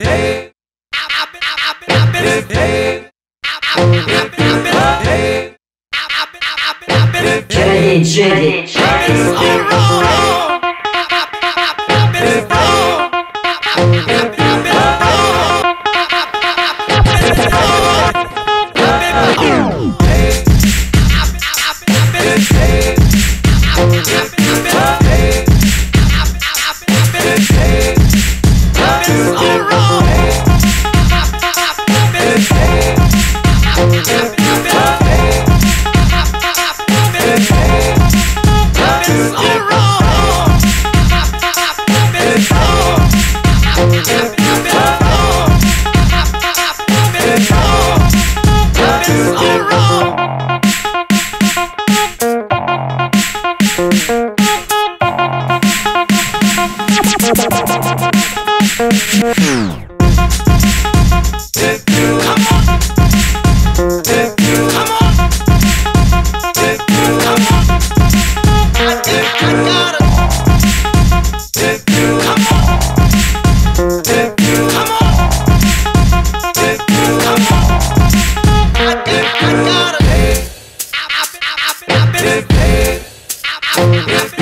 Hey. I've been, I've been, I've been, hey. I've been, I've been, I've been, hey. I've been, I've been, I've been, hey. I've been, I've been, I've been, hey. I gotta. I've been. I've been. I've been.